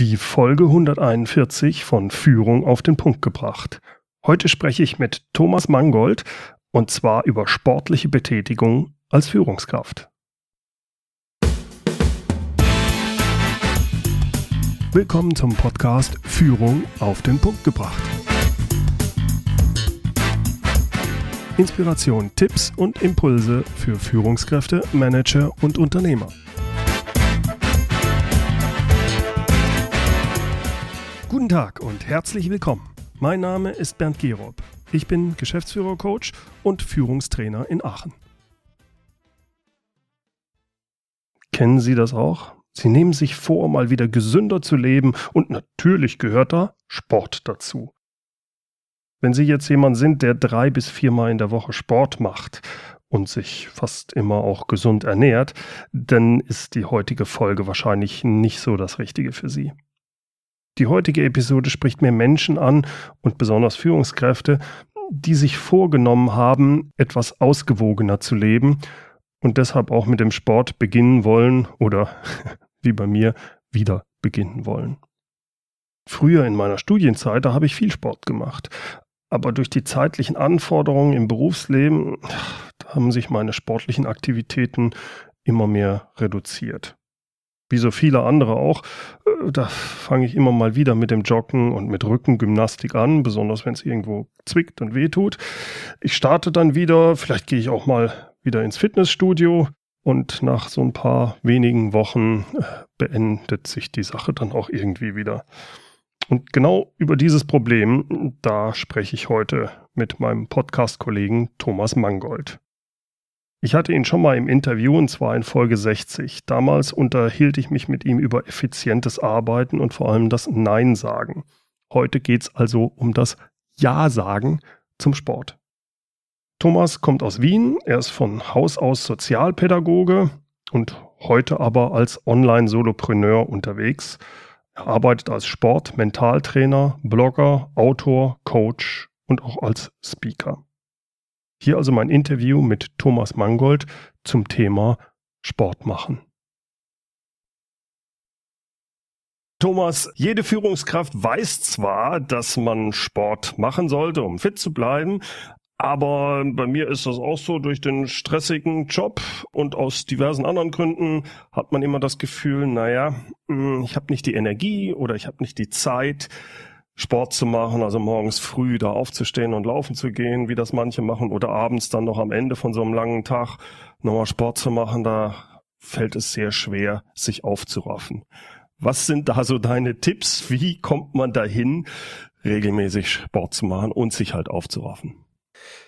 Die Folge 141 von Führung auf den Punkt gebracht. Heute spreche ich mit Thomas Mangold und zwar über sportliche Betätigung als Führungskraft. Willkommen zum Podcast Führung auf den Punkt gebracht. Inspiration, Tipps und Impulse für Führungskräfte, Manager und Unternehmer. Guten Tag und herzlich willkommen. Mein Name ist Bernd Gerob. Ich bin Geschäftsführer-Coach und Führungstrainer in Aachen. Kennen Sie das auch? Sie nehmen sich vor, mal wieder gesünder zu leben und natürlich gehört da Sport dazu. Wenn Sie jetzt jemand sind, der drei bis viermal in der Woche Sport macht und sich fast immer auch gesund ernährt, dann ist die heutige Folge wahrscheinlich nicht so das Richtige für Sie. Die heutige Episode spricht mir Menschen an und besonders Führungskräfte, die sich vorgenommen haben, etwas ausgewogener zu leben und deshalb auch mit dem Sport beginnen wollen oder wie bei mir wieder beginnen wollen. Früher in meiner Studienzeit, da habe ich viel Sport gemacht. Aber durch die zeitlichen Anforderungen im Berufsleben haben sich meine sportlichen Aktivitäten immer mehr reduziert wie so viele andere auch, äh, da fange ich immer mal wieder mit dem Joggen und mit Rückengymnastik an, besonders wenn es irgendwo zwickt und wehtut. Ich starte dann wieder, vielleicht gehe ich auch mal wieder ins Fitnessstudio und nach so ein paar wenigen Wochen äh, beendet sich die Sache dann auch irgendwie wieder. Und genau über dieses Problem, da spreche ich heute mit meinem Podcast-Kollegen Thomas Mangold. Ich hatte ihn schon mal im Interview und zwar in Folge 60. Damals unterhielt ich mich mit ihm über effizientes Arbeiten und vor allem das Nein sagen. Heute geht es also um das Ja sagen zum Sport. Thomas kommt aus Wien, er ist von Haus aus Sozialpädagoge und heute aber als Online-Solopreneur unterwegs. Er arbeitet als Sport-Mentaltrainer, Blogger, Autor, Coach und auch als Speaker. Hier also mein Interview mit Thomas Mangold zum Thema Sport machen. Thomas, jede Führungskraft weiß zwar, dass man Sport machen sollte, um fit zu bleiben, aber bei mir ist das auch so, durch den stressigen Job und aus diversen anderen Gründen hat man immer das Gefühl, naja, hm, ich habe nicht die Energie oder ich habe nicht die Zeit, Sport zu machen, also morgens früh da aufzustehen und laufen zu gehen, wie das manche machen, oder abends dann noch am Ende von so einem langen Tag nochmal Sport zu machen, da fällt es sehr schwer, sich aufzuraffen. Was sind da so deine Tipps? Wie kommt man dahin, regelmäßig Sport zu machen und sich halt aufzuraffen?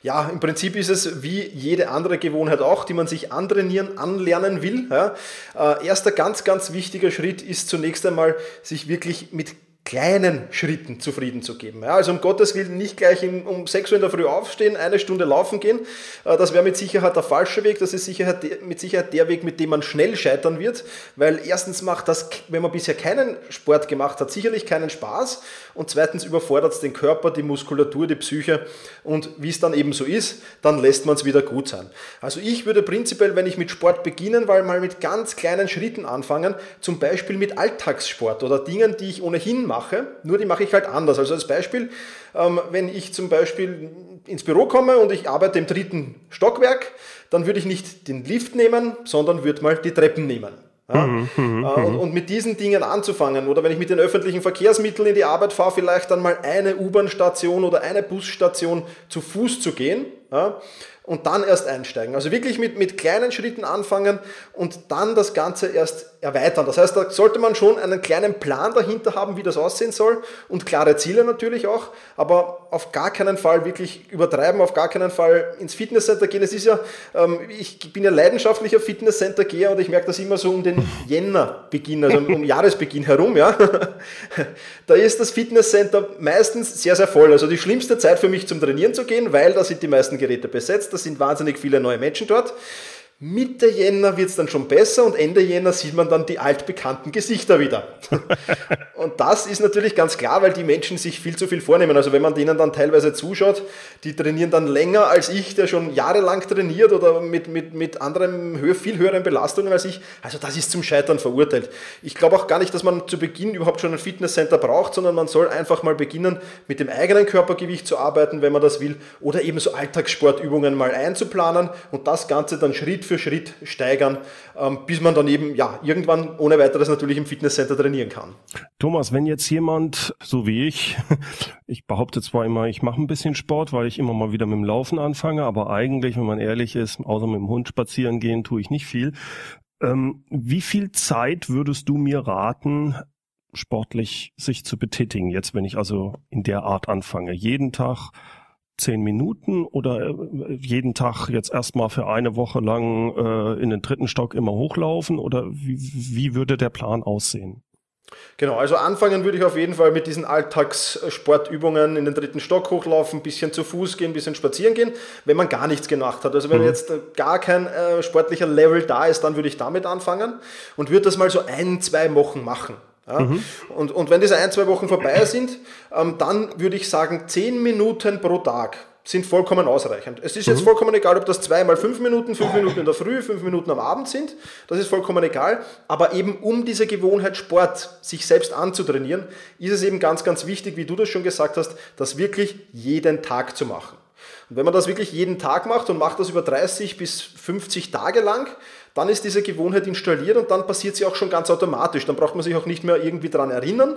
Ja, im Prinzip ist es wie jede andere Gewohnheit auch, die man sich antrainieren, anlernen will. Ja. Äh, erster ganz, ganz wichtiger Schritt ist zunächst einmal, sich wirklich mit kleinen Schritten zufrieden zu geben. Ja, also um Gottes Willen nicht gleich um 6 Uhr in der Früh aufstehen, eine Stunde laufen gehen. Äh, das wäre mit Sicherheit der falsche Weg. Das ist Sicherheit, mit Sicherheit der Weg, mit dem man schnell scheitern wird. Weil erstens macht das, wenn man bisher keinen Sport gemacht hat, sicherlich keinen Spaß. Und zweitens überfordert es den Körper, die Muskulatur, die Psyche. Und wie es dann eben so ist, dann lässt man es wieder gut sein. Also ich würde prinzipiell, wenn ich mit Sport beginnen, weil mal mit ganz kleinen Schritten anfangen, zum Beispiel mit Alltagssport oder Dingen, die ich ohnehin mache, nur die mache ich halt anders. Also als Beispiel, ähm, wenn ich zum Beispiel ins Büro komme und ich arbeite im dritten Stockwerk, dann würde ich nicht den Lift nehmen, sondern würde mal die Treppen nehmen. Ja? Mhm, mhm, äh, und, mhm. und, mit diesen Dingen anzufangen. Oder wenn ich mit den öffentlichen Verkehrsmitteln in die Arbeit fahre, vielleicht dann mal eine U-Bahn-Station oder eine Busstation zu Fuß zu gehen. Ja? und dann erst einsteigen. Also wirklich mit, mit kleinen Schritten anfangen und dann das Ganze erst erweitern. Das heißt, da sollte man schon einen kleinen Plan dahinter haben, wie das aussehen soll und klare Ziele natürlich auch, aber auf gar keinen Fall wirklich übertreiben, auf gar keinen Fall ins Fitnesscenter gehen. Es ist ja, ähm, ich bin ja leidenschaftlicher Fitnesscenter-Geher und ich merke das immer so um den Jännerbeginn, also um Jahresbeginn herum, ja. Da ist das Fitnesscenter meistens sehr, sehr voll. Also die schlimmste Zeit für mich zum Trainieren zu gehen, weil da sind die meisten Geräte besetzt, da sind wahnsinnig viele neue Menschen dort. Mitte Jänner wird es dann schon besser und Ende Jänner sieht man dann die altbekannten Gesichter wieder. und das ist natürlich ganz klar, weil die Menschen sich viel zu viel vornehmen. Also wenn man denen dann teilweise zuschaut, die trainieren dann länger als ich, der schon jahrelang trainiert oder mit, mit, mit anderen viel höheren Belastungen als ich. Also das ist zum Scheitern verurteilt. Ich glaube auch gar nicht, dass man zu Beginn überhaupt schon ein Fitnesscenter braucht, sondern man soll einfach mal beginnen, mit dem eigenen Körpergewicht zu arbeiten, wenn man das will, oder eben so Alltagssportübungen mal einzuplanen und das Ganze dann Schritt für für Schritt steigern, ähm, bis man dann eben ja irgendwann ohne weiteres natürlich im Fitnesscenter trainieren kann. Thomas, wenn jetzt jemand, so wie ich, ich behaupte zwar immer, ich mache ein bisschen Sport, weil ich immer mal wieder mit dem Laufen anfange, aber eigentlich, wenn man ehrlich ist, außer mit dem Hund spazieren gehen, tue ich nicht viel. Ähm, wie viel Zeit würdest du mir raten, sportlich sich zu betätigen, jetzt wenn ich also in der Art anfange? Jeden Tag zehn Minuten oder äh, jeden Tag jetzt erstmal für eine Woche lang äh, in den dritten Stock immer hochlaufen oder wie, wie würde der Plan aussehen? Genau, also anfangen würde ich auf jeden Fall mit diesen Alltagssportübungen in den dritten Stock hochlaufen, ein bisschen zu Fuß gehen, ein bisschen spazieren gehen, wenn man gar nichts gemacht hat. Also wenn mhm. jetzt gar kein äh, sportlicher Level da ist, dann würde ich damit anfangen und würde das mal so ein, zwei Wochen machen. Ja? Mhm. Und, und wenn diese ein, zwei Wochen vorbei sind, ähm, dann würde ich sagen, zehn Minuten pro Tag sind vollkommen ausreichend. Es ist jetzt mhm. vollkommen egal, ob das zweimal fünf Minuten, fünf Minuten in der Früh, fünf Minuten am Abend sind. Das ist vollkommen egal. Aber eben um diese Gewohnheit Sport sich selbst anzutrainieren, ist es eben ganz, ganz wichtig, wie du das schon gesagt hast, das wirklich jeden Tag zu machen. Und wenn man das wirklich jeden Tag macht und macht das über 30 bis 50 Tage lang, dann ist diese Gewohnheit installiert und dann passiert sie auch schon ganz automatisch. Dann braucht man sich auch nicht mehr irgendwie daran erinnern,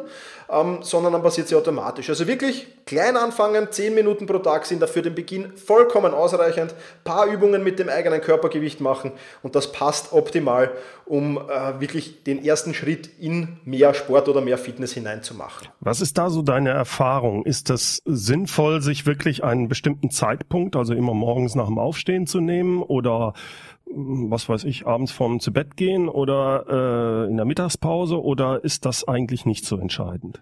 ähm, sondern dann passiert sie automatisch. Also wirklich klein anfangen, 10 Minuten pro Tag sind dafür den Beginn vollkommen ausreichend. Paar Übungen mit dem eigenen Körpergewicht machen und das passt optimal, um äh, wirklich den ersten Schritt in mehr Sport oder mehr Fitness hineinzumachen. Was ist da so deine Erfahrung? Ist das sinnvoll, sich wirklich einen bestimmten Zeitpunkt, also immer morgens nach dem Aufstehen zu nehmen oder was weiß ich, abends vorm zu Bett gehen oder äh, in der Mittagspause oder ist das eigentlich nicht so entscheidend?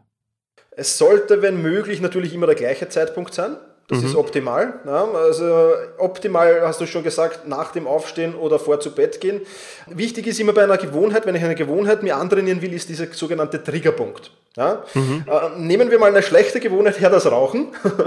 Es sollte, wenn möglich, natürlich immer der gleiche Zeitpunkt sein. Das mhm. ist optimal. Ja, also optimal hast du schon gesagt, nach dem Aufstehen oder vor zu Bett gehen. Wichtig ist immer bei einer Gewohnheit, wenn ich eine Gewohnheit mir antrainieren will, ist dieser sogenannte Triggerpunkt. Ja? Mhm. Äh, nehmen wir mal eine schlechte Gewohnheit her, das Rauchen.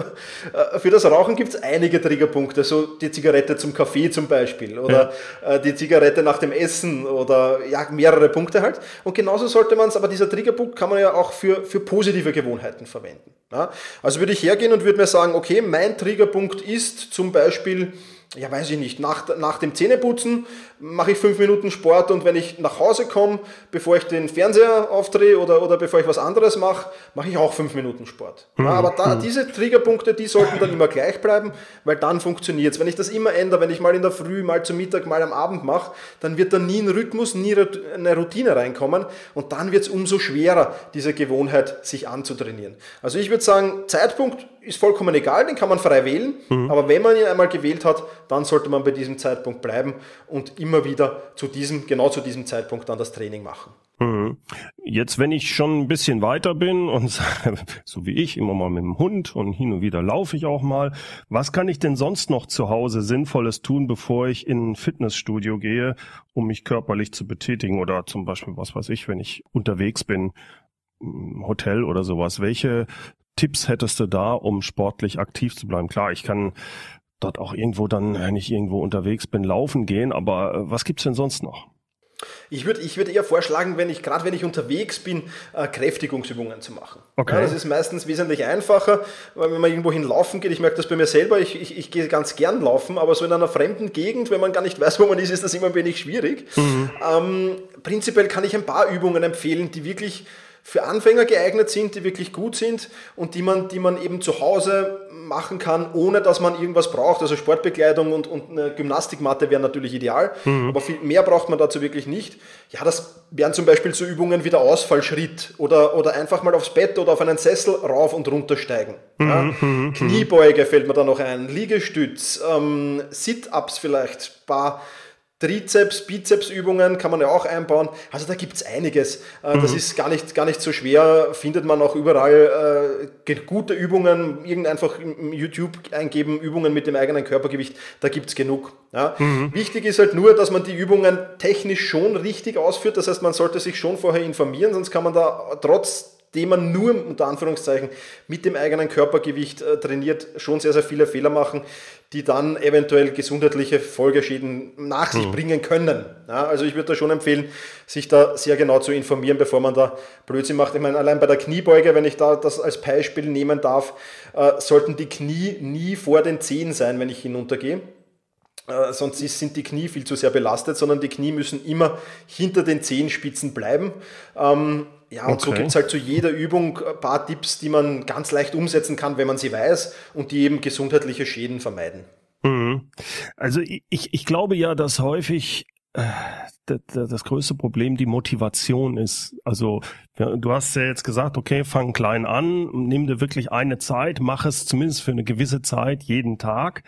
Äh, für das Rauchen gibt es einige Triggerpunkte, so die Zigarette zum Kaffee zum Beispiel oder ja. äh, die Zigarette nach dem Essen oder ja, mehrere Punkte halt. Und genauso sollte man es, aber dieser Triggerpunkt kann man ja auch für, für positive Gewohnheiten verwenden. Ja? Also würde ich hergehen und würde mir sagen, okay, mein Triggerpunkt ist zum Beispiel ja, weiß ich nicht, nach, nach dem Zähneputzen mache ich fünf Minuten Sport und wenn ich nach Hause komme, bevor ich den Fernseher aufdrehe oder, oder bevor ich was anderes mache, mache ich auch fünf Minuten Sport. Ja, mhm. aber da, mhm. diese Triggerpunkte, die sollten dann immer gleich bleiben, weil dann funktioniert es. Wenn ich das immer ändere, wenn ich mal in der Früh, mal zum Mittag, mal am Abend mache, dann wird da nie ein Rhythmus, nie eine Routine reinkommen und dann wird es umso schwerer, diese Gewohnheit sich anzutrainieren. Also ich würde sagen, Zeitpunkt ist vollkommen egal, den kann man frei wählen, mhm. aber wenn man ihn einmal gewählt hat, dann sollte man bei diesem Zeitpunkt bleiben und immer wieder zu diesem, genau zu diesem Zeitpunkt dann das Training machen. Mhm. Jetzt, wenn ich schon ein bisschen weiter bin und so wie ich immer mal mit dem Hund und hin und wieder laufe ich auch mal, was kann ich denn sonst noch zu Hause Sinnvolles tun, bevor ich in ein Fitnessstudio gehe, um mich körperlich zu betätigen oder zum Beispiel, was weiß ich, wenn ich unterwegs bin, Hotel oder sowas. Welche Tipps hättest du da, um sportlich aktiv zu bleiben? Klar, ich kann dort auch irgendwo dann, wenn ich irgendwo unterwegs bin, laufen gehen, aber äh, was gibt's denn sonst noch? Ich würde ich würd eher vorschlagen, wenn ich, gerade wenn ich unterwegs bin, äh, Kräftigungsübungen zu machen. Okay. Ja, das ist meistens wesentlich einfacher, weil wenn man irgendwo hinlaufen geht, ich merke das bei mir selber, ich, ich, ich gehe ganz gern laufen, aber so in einer fremden Gegend, wenn man gar nicht weiß, wo man ist, ist das immer ein wenig schwierig. Mhm. Ähm, prinzipiell kann ich ein paar Übungen empfehlen, die wirklich für Anfänger geeignet sind, die wirklich gut sind und die man, die man eben zu Hause machen kann, ohne dass man irgendwas braucht. Also Sportbekleidung und, und eine Gymnastikmatte wären natürlich ideal, mhm. aber viel mehr braucht man dazu wirklich nicht. Ja, das wären zum Beispiel so Übungen wie der Ausfallschritt oder, oder einfach mal aufs Bett oder auf einen Sessel rauf und runter steigen. Mhm. Ja. Mhm. Kniebeuge fällt mir da noch ein, Liegestütz, ähm, Sit-Ups vielleicht, paar Trizeps, Bizepsübungen kann man ja auch einbauen. Also da gibt es einiges. Äh, das mhm. ist gar nicht, gar nicht so schwer. Findet man auch überall äh, gute Übungen. Irgend einfach im YouTube eingeben, Übungen mit dem eigenen Körpergewicht. Da gibt es genug. Ja. Mhm. Wichtig ist halt nur, dass man die Übungen technisch schon richtig ausführt. Das heißt, man sollte sich schon vorher informieren, sonst kann man da trotz dem man nur unter Anführungszeichen mit dem eigenen Körpergewicht äh, trainiert, schon sehr, sehr viele Fehler machen, die dann eventuell gesundheitliche Folgeschäden nach sich mhm. bringen können. Ja, also ich würde da schon empfehlen, sich da sehr genau zu informieren, bevor man da Blödsinn macht. Ich meine, allein bei der Kniebeuge, wenn ich da das als Beispiel nehmen darf, äh, sollten die Knie nie vor den Zehen sein, wenn ich hinuntergehe. Äh, sonst sind die Knie viel zu sehr belastet, sondern die Knie müssen immer hinter den Zehenspitzen bleiben. Ähm, ja, und okay. so gibt es halt zu jeder Übung ein paar Tipps, die man ganz leicht umsetzen kann, wenn man sie weiß und die eben gesundheitliche Schäden vermeiden. Mhm. Also ich, ich glaube ja, dass häufig äh, das größte Problem die Motivation ist. Also du hast ja jetzt gesagt, okay, fang klein an, nimm dir wirklich eine Zeit, mach es zumindest für eine gewisse Zeit jeden Tag.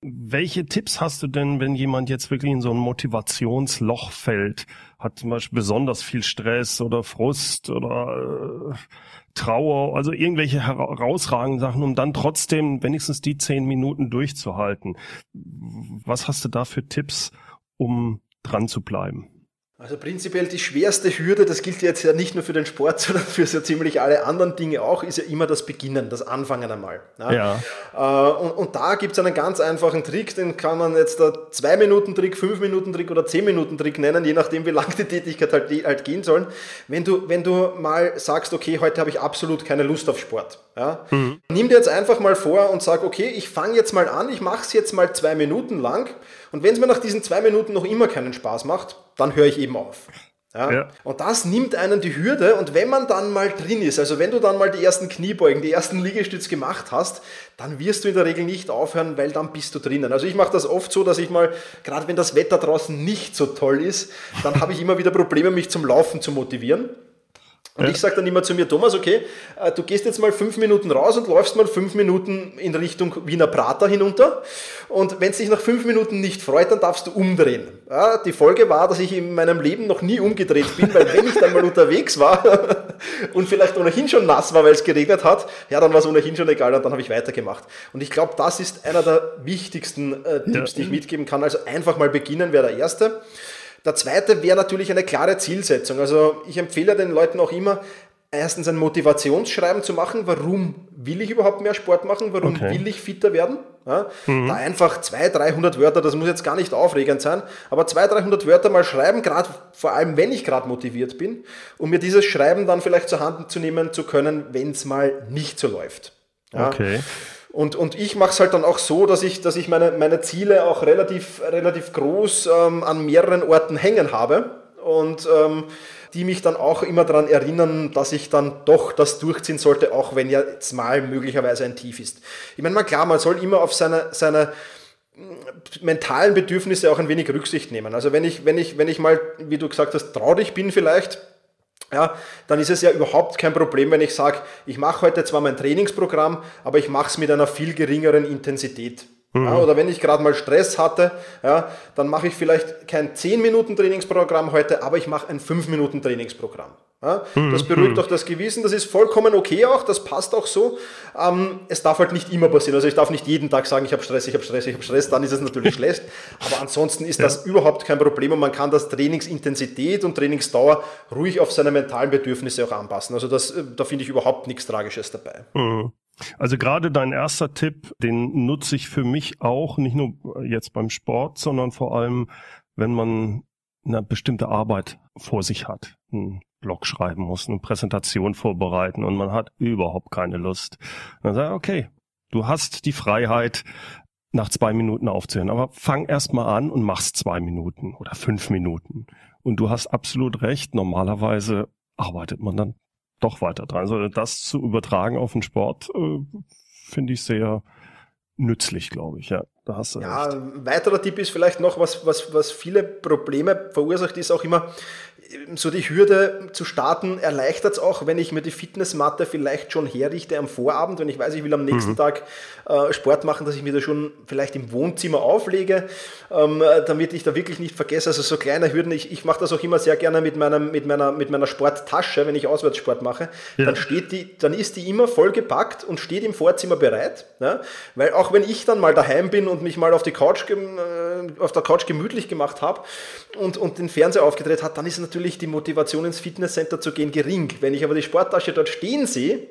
Welche Tipps hast du denn, wenn jemand jetzt wirklich in so ein Motivationsloch fällt? Hat zum Beispiel besonders viel Stress oder Frust oder äh, Trauer, also irgendwelche herausragenden Sachen, um dann trotzdem wenigstens die zehn Minuten durchzuhalten. Was hast du da für Tipps, um dran zu bleiben? Also prinzipiell die schwerste Hürde, das gilt jetzt ja nicht nur für den Sport, sondern für so ziemlich alle anderen Dinge auch, ist ja immer das Beginnen, das Anfangen einmal. Ja. ja. Äh, und, und, da gibt es einen ganz einfachen Trick, den kann man jetzt da 2-Minuten-Trick, 5-Minuten-Trick oder 10-Minuten-Trick nennen, je nachdem, wie lang die Tätigkeit halt, halt gehen soll. Wenn du, wenn du mal sagst, okay, heute habe ich absolut keine Lust auf Sport. Ja, mhm. Nimm dir jetzt einfach mal vor und sag, okay, ich fange jetzt mal an, ich mache es jetzt mal zwei Minuten lang und wenn es mir nach diesen zwei Minuten noch immer keinen Spaß macht, dann höre ich eben auf. Ja? ja? Und das nimmt einen die Hürde und wenn man dann mal drin ist, also wenn du dann mal die ersten Kniebeugen, die ersten Liegestütze gemacht hast, dann wirst du in der Regel nicht aufhören, weil dann bist du drinnen. Also ich mache das oft so, dass ich mal, gerade wenn das Wetter draußen nicht so toll ist, dann habe ich immer wieder Probleme, mich zum Laufen zu motivieren. Und ja. ich sage dann immer zu mir, Thomas, okay, äh, du gehst jetzt mal fünf Minuten raus und läufst mal fünf Minuten in Richtung Wiener Prater hinunter. Und wenn es dich nach fünf Minuten nicht freut, dann darfst du umdrehen. Ja, die Folge war, dass ich in meinem Leben noch nie umgedreht bin, weil wenn ich dann mal unterwegs war und vielleicht ohnehin schon nass war, weil es geregnet hat, ja, dann war es ohnehin schon egal und dann habe ich weitergemacht. Und ich glaube, das ist einer der wichtigsten äh, Tipps, ja. die ich mitgeben kann. Also einfach mal beginnen wäre der erste. Der zweite wäre natürlich eine klare Zielsetzung. Also ich empfehle den Leuten auch immer, erstens ein Motivationsschreiben zu machen. Warum will ich überhaupt mehr Sport machen? Warum okay. will ich fitter werden? Ja, mhm. Da einfach 200, 300 Wörter, das muss jetzt gar nicht aufregend sein, aber 200, 300 Wörter mal schreiben, gerade vor allem, wenn ich gerade motiviert bin, um mir dieses Schreiben dann vielleicht zur Hand zu nehmen zu können, wenn es mal nicht so läuft. Ja. Okay. Und, und ich mache es halt dann auch so, dass ich, dass ich meine, meine Ziele auch relativ, relativ groß ähm, an mehreren Orten hängen habe und ähm, die mich dann auch immer daran erinnern, dass ich dann doch das durchziehen sollte, auch wenn jetzt mal möglicherweise ein Tief ist. Ich meine, mal klar, man soll immer auf seine, seine mm, mentalen Bedürfnisse auch ein wenig Rücksicht nehmen. Also wenn ich, wenn ich, wenn ich mal, wie du gesagt hast, traurig bin vielleicht, ja, dann ist es ja überhaupt kein Problem, wenn ich sage, ich mache heute zwar mein Trainingsprogramm, aber ich mache es mit einer viel geringeren Intensität. Mhm. Ja, oder wenn ich gerade mal Stress hatte, ja, dann mache ich vielleicht kein 10 Minuten Trainingsprogramm heute, aber ich mache ein 5 Minuten Trainingsprogramm. Ja, mhm. das beruhigt auch das Gewissen, das ist vollkommen okay auch, das passt auch so. Ähm, es darf halt nicht immer passieren. Also ich darf nicht jeden Tag sagen, ich habe Stress, ich habe Stress, ich habe Stress, dann ist es natürlich schlecht. Aber ansonsten ist ja. das überhaupt kein Problem und man kann das Trainingsintensität und Trainingsdauer ruhig auf seine mentalen Bedürfnisse auch anpassen. Also das, äh, da finde ich überhaupt nichts Tragisches dabei. Mhm. Also gerade dein erster Tipp, den nutze ich für mich auch, nicht nur jetzt beim Sport, sondern vor allem, wenn man eine bestimmte Arbeit vor sich hat, einen Blog schreiben muss, eine Präsentation vorbereiten und man hat überhaupt keine Lust. Dann sage ich, okay, du hast die Freiheit, nach zwei Minuten aufzuhören, aber fang erst mal an und mach's zwei Minuten oder fünf Minuten. Und du hast absolut recht, normalerweise arbeitet man dann doch weiter dran. Also das zu übertragen auf den Sport äh, finde ich sehr nützlich, glaube ich. Ja, da hast du ja, recht. Ein weiterer Tipp ist vielleicht noch, was, was, was viele Probleme verursacht, ist auch immer, so die Hürde zu starten erleichtert es auch, wenn ich mir die Fitnessmatte vielleicht schon herrichte am Vorabend, wenn ich weiß, ich will am nächsten mhm. Tag äh, Sport machen, dass ich mir da schon vielleicht im Wohnzimmer auflege, ähm, damit ich da wirklich nicht vergesse. Also so kleine Hürden, ich, ich mache das auch immer sehr gerne mit, meinem, mit, meiner, mit meiner Sporttasche, wenn ich Auswärtssport mache, ja. dann, steht die, dann ist die immer voll gepackt und steht im Vorzimmer bereit. Ja? Weil auch wenn ich dann mal daheim bin und mich mal auf, die Couch, äh, auf der Couch gemütlich gemacht habe und, und den Fernseher aufgedreht hat, dann ist natürlich die Motivation ins Fitnesscenter zu gehen gering. Wenn ich aber die Sporttasche dort stehen sehe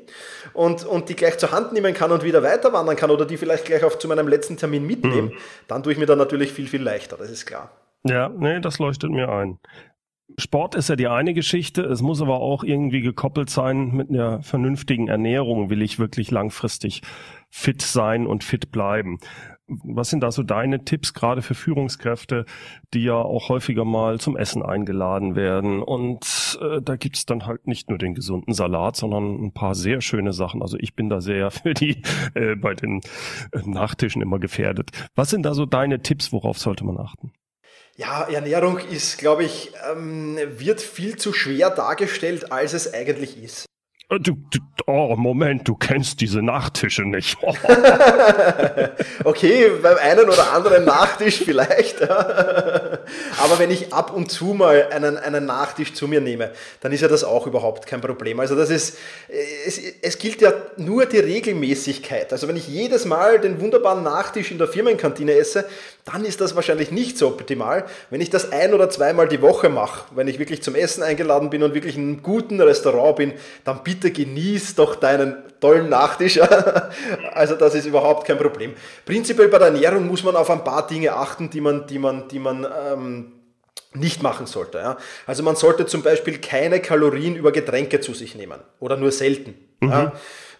und, und die gleich zur Hand nehmen kann und wieder weiter wandern kann oder die vielleicht gleich auf zu meinem letzten Termin mitnehmen, mhm. dann tue ich mir dann natürlich viel, viel leichter, das ist klar. Ja, nee, das leuchtet mir ein. Sport ist ja die eine Geschichte, es muss aber auch irgendwie gekoppelt sein mit einer vernünftigen Ernährung, will ich wirklich langfristig fit sein und fit bleiben. Was sind da so deine Tipps gerade für Führungskräfte, die ja auch häufiger mal zum Essen eingeladen werden? Und äh, da gibt's dann halt nicht nur den gesunden Salat, sondern ein paar sehr schöne Sachen. Also ich bin da sehr für die äh, bei den äh, Nachtischen immer gefährdet. Was sind da so deine Tipps, worauf sollte man achten? Ja, Ernährung ist, glaube ich, ähm, wird viel zu schwer dargestellt, als es eigentlich ist. Äh, du, du, oh, Moment, du kennst diese Nachtische nicht. okay, beim einen oder anderen Nachtisch vielleicht. Aber wenn ich ab und zu mal einen, einen Nachtisch zu mir nehme, dann ist ja das auch überhaupt kein Problem. Also das ist, es, es gilt ja nur die Regelmäßigkeit. Also wenn ich jedes Mal den wunderbaren Nachtisch in der Firmenkantine esse, dann ist das wahrscheinlich nicht so optimal. Wenn ich das ein oder zweimal die Woche mache, wenn ich wirklich zum Essen eingeladen bin und wirklich in einem guten Restaurant bin, dann bitte genieß doch deinen tollen Nachtisch. also das ist überhaupt kein Problem. Prinzipiell bei der Ernährung muss man auf ein paar Dinge achten, die man, die man, die man ähm, nicht machen sollte. Ja? Also man sollte zum Beispiel keine Kalorien über Getränke zu sich nehmen oder nur selten. Mhm. Ja?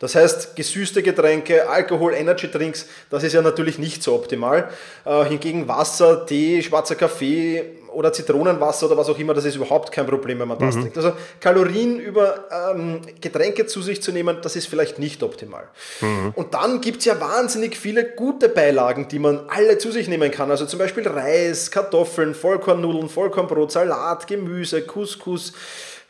Das heißt, gesüßte Getränke, Alkohol, Energy Drinks, das ist ja natürlich nicht so optimal. Äh, hingegen Wasser, Tee, schwarzer Kaffee oder Zitronenwasser oder was auch immer, das ist überhaupt kein Problem, wenn man das mhm. trinkt. Also Kalorien über ähm, Getränke zu sich zu nehmen, das ist vielleicht nicht optimal. Mhm. Und dann gibt es ja wahnsinnig viele gute Beilagen, die man alle zu sich nehmen kann. Also zum Beispiel Reis, Kartoffeln, Vollkornnudeln, Vollkornbrot, Salat, Gemüse, Couscous.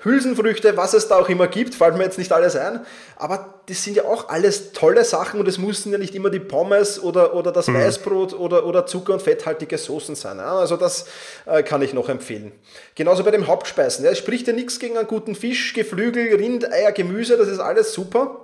Hülsenfrüchte, was es da auch immer gibt, fällt mir jetzt nicht alles ein. Aber das sind ja auch alles tolle Sachen und es mussten ja nicht immer die Pommes oder, oder das mhm. Weißbrot oder, oder Zucker- und fetthaltige Soßen sein. Also das äh, kann ich noch empfehlen. Genauso bei den Hauptspeisen. Ja? Es spricht ja nichts gegen einen guten Fisch, Geflügel, Rind, Eier, Gemüse, das ist alles super.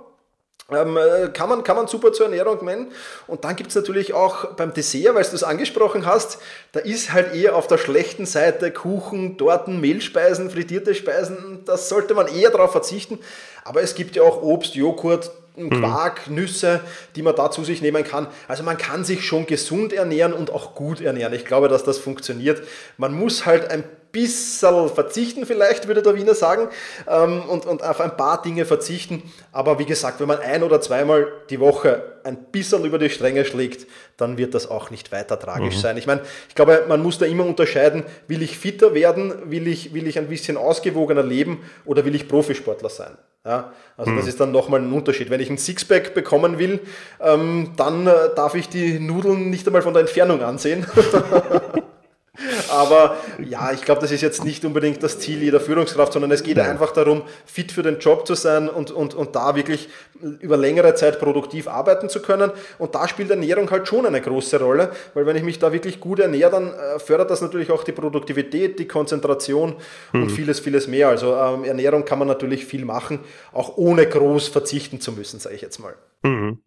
Ähm, äh, kann, man, kann man super zur Ernährung meinen. Und dann gibt es natürlich auch beim Dessert, weil du es angesprochen hast, da ist halt eher auf der schlechten Seite Kuchen, Torten, Mehlspeisen, frittierte Speisen. Das sollte man eher darauf verzichten. Aber es gibt ja auch Obst, Joghurt, mhm. Quark, mhm. Nüsse, die man da zu sich nehmen kann. Also man kann sich schon gesund ernähren und auch gut ernähren. Ich glaube, dass das funktioniert. Man muss halt ein bisschen verzichten, vielleicht würde der Wiener sagen, ähm, und, und auf ein paar Dinge verzichten. Aber wie gesagt, wenn man ein oder zweimal die Woche ein bisschen über die Stränge schlägt, dann wird das auch nicht weiter tragisch mhm. sein. Ich meine, ich glaube, man muss da immer unterscheiden, will ich fitter werden, will ich, will ich ein bisschen ausgewogener leben oder will ich Profisportler sein. Ja, also mhm. das ist dann nochmal ein Unterschied. Wenn ich ein Sixpack bekommen will, ähm, dann äh, darf ich die Nudeln nicht einmal von der Entfernung ansehen. Aber ja, ich glaube, das ist jetzt nicht unbedingt das Ziel jeder Führungskraft, sondern es geht Nein. einfach darum, fit für den Job zu sein und, und, und da wirklich über längere Zeit produktiv arbeiten zu können. Und da spielt Ernährung halt schon eine große Rolle, weil wenn ich mich da wirklich gut ernähre, dann äh, fördert das natürlich auch die Produktivität, die Konzentration mhm. und vieles, vieles mehr. Also ähm, Ernährung kann man natürlich viel machen, auch ohne groß verzichten zu müssen, sage ich jetzt mal. Mhm.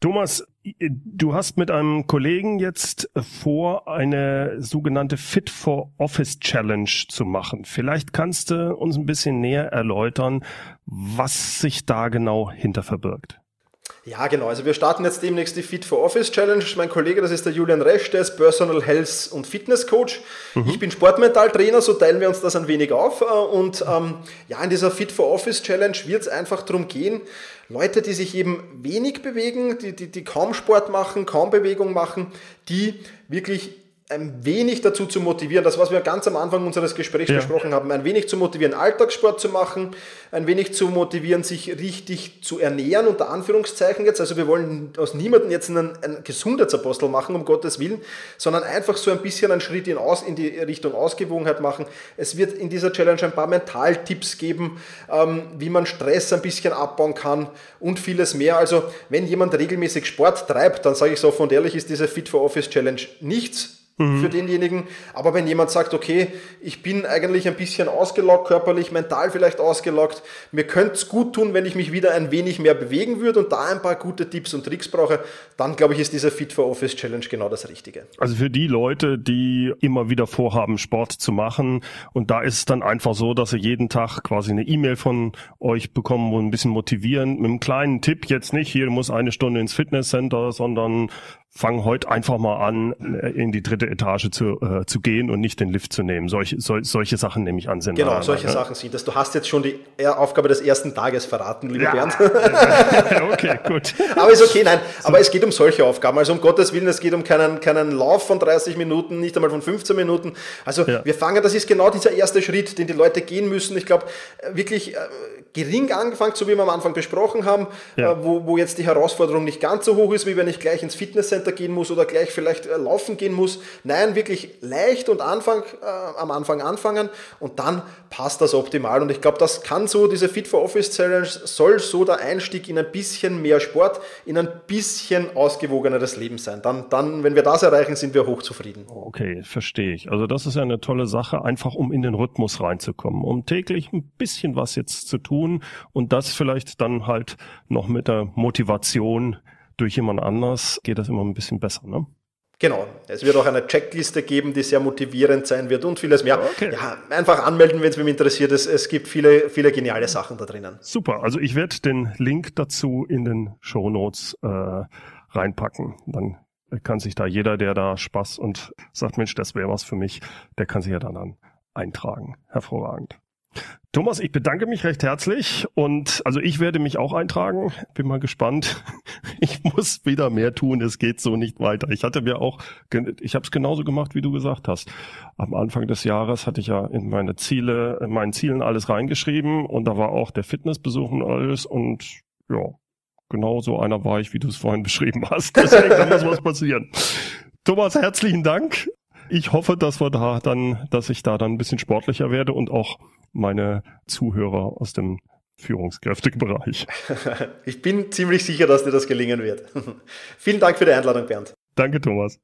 Thomas, du hast mit einem Kollegen jetzt vor, eine sogenannte Fit for Office Challenge zu machen. Vielleicht kannst du uns ein bisschen näher erläutern, was sich da genau hinter verbirgt. Ja, genau. Also wir starten jetzt demnächst die Fit for Office Challenge. Mein Kollege, das ist der Julian Resch, der ist Personal Health und Fitness Coach. Mhm. Ich bin Sportmentaltrainer, so teilen wir uns das ein wenig auf. Und ähm, ja, in dieser Fit for Office Challenge wird es einfach darum gehen, Leute, die sich eben wenig bewegen, die, die, die kaum Sport machen, kaum Bewegung machen, die wirklich ein wenig dazu zu motivieren, das, was wir ganz am Anfang unseres Gesprächs ja. besprochen haben, ein wenig zu motivieren, Alltagssport zu machen, ein wenig zu motivieren, sich richtig zu ernähren, unter Anführungszeichen jetzt. Also wir wollen aus niemandem jetzt einen, einen Gesundheitsapostel machen, um Gottes Willen, sondern einfach so ein bisschen einen Schritt in, aus, in die Richtung Ausgewogenheit machen. Es wird in dieser Challenge ein paar Mentaltipps geben, ähm, wie man Stress ein bisschen abbauen kann und vieles mehr. Also wenn jemand regelmäßig Sport treibt, dann sage ich so von ehrlich, ist diese Fit for Office Challenge nichts mhm. für denjenigen. Aber wenn jemand sagt, okay, ich bin eigentlich ein bisschen ausgelockt, körperlich, mental vielleicht ausgelockt, mir könnte es gut tun, wenn ich mich wieder ein wenig mehr bewegen würde und da ein paar gute Tipps und Tricks brauche, dann glaube ich, ist dieser Fit for Office Challenge genau das Richtige. Also für die Leute, die immer wieder vorhaben, Sport zu machen und da ist es dann einfach so, dass sie jeden Tag quasi eine E-Mail von euch bekommen, wo ein bisschen motivieren, mit einem kleinen Tipp jetzt nicht, hier muss eine Stunde ins Fitnesscenter, sondern fang heute einfach mal an, äh, in die dritte Etage zu, äh, zu gehen und nicht den Lift zu nehmen. Solche, sol, solche Sachen nehme ich an. Sind genau, da, solche ne? Sachen sind das. Du hast jetzt schon die Aufgabe des ersten Tages verraten, lieber ja. Bernd. okay, gut. aber ist okay, nein. So. Aber es geht um solche Aufgaben. Also um Gottes Willen, es geht um keinen, keinen Lauf von 30 Minuten, nicht einmal von 15 Minuten. Also ja. wir fangen, das ist genau dieser erste Schritt, den die Leute gehen müssen. Ich glaube, äh, wirklich äh, gering angefangen, so wie wir am Anfang besprochen haben, ja. äh, wo, wo jetzt die Herausforderung nicht ganz so hoch ist, wie wenn ich gleich ins Fitnesscenter Kilometer gehen muss oder gleich vielleicht äh, laufen gehen muss. Nein, wirklich leicht und Anfang, äh, am Anfang anfangen und dann passt das optimal. Und ich glaube, das kann so, diese Fit for Office Challenge soll so der Einstieg in ein bisschen mehr Sport, in ein bisschen ausgewogeneres Leben sein. Dann, dann wenn wir das erreichen, sind wir hochzufrieden. Okay, verstehe ich. Also das ist eine tolle Sache, einfach um in den Rhythmus reinzukommen, um täglich ein bisschen was jetzt zu tun und das vielleicht dann halt noch mit der Motivation durch jemand anders geht das immer ein bisschen besser, ne? Genau. Es wird auch eine Checkliste geben, die sehr motivierend sein wird und vieles mehr. Okay. Ja, einfach anmelden, wenn es mich interessiert. Es, es gibt viele, viele geniale Sachen da drinnen. Super. Also ich werde den Link dazu in den Show Notes äh, reinpacken. Dann kann sich da jeder, der da Spaß und sagt, Mensch, das wäre was für mich, der kann sich ja dann, dann eintragen. Hervorragend. Thomas, ich bedanke mich recht herzlich und also ich werde mich auch eintragen. Bin mal gespannt. Ich muss wieder mehr tun. Es geht so nicht weiter. Ich hatte mir auch, ich habe es genauso gemacht, wie du gesagt hast. Am Anfang des Jahres hatte ich ja in meine Ziele, in meinen Zielen alles reingeschrieben und da war auch der Fitnessbesuch und alles und ja, genau so einer war ich, wie du es vorhin beschrieben hast. Deswegen da muss was passieren. Thomas, herzlichen Dank. Ich hoffe, dass wir da dann, dass ich da dann ein bisschen sportlicher werde und auch meine Zuhörer aus dem Führungskräftebereich. Ich bin ziemlich sicher, dass dir das gelingen wird. Vielen Dank für die Einladung, Bernd. Danke, Thomas.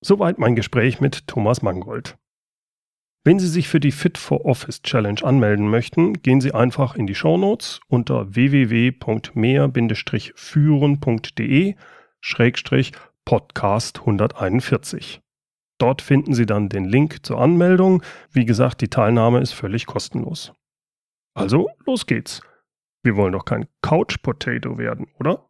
Soweit mein Gespräch mit Thomas Mangold. Wenn Sie sich für die Fit for Office Challenge anmelden möchten, gehen Sie einfach in die Show Notes unter www.mehr-führen.de Podcast 141. Dort finden Sie dann den Link zur Anmeldung. Wie gesagt, die Teilnahme ist völlig kostenlos. Also, los geht's. Wir wollen doch kein Couch Potato werden, oder?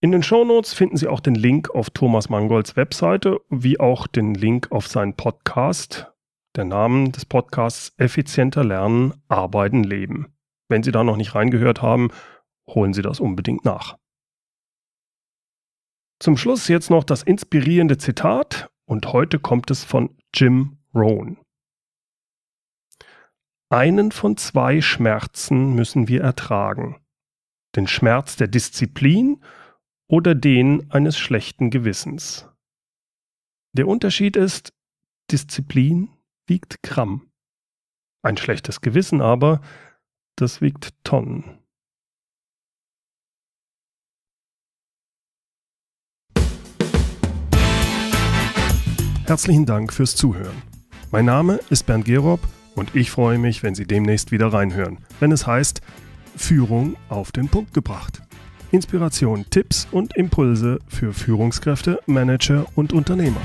In den Shownotes finden Sie auch den Link auf Thomas Mangolds Webseite, wie auch den Link auf seinen Podcast. Der Name des Podcasts Effizienter Lernen, Arbeiten, Leben. Wenn Sie da noch nicht reingehört haben, holen Sie das unbedingt nach. Zum Schluss jetzt noch das inspirierende Zitat und heute kommt es von Jim Rohn. Einen von zwei Schmerzen müssen wir ertragen. Den Schmerz der Disziplin oder den eines schlechten Gewissens. Der Unterschied ist, Disziplin wiegt Gramm. Ein schlechtes Gewissen aber, das wiegt Tonnen. Herzlichen Dank fürs Zuhören. Mein Name ist Bernd Gerob und ich freue mich, wenn Sie demnächst wieder reinhören, wenn es heißt Führung auf den Punkt gebracht. Inspiration, Tipps und Impulse für Führungskräfte, Manager und Unternehmer.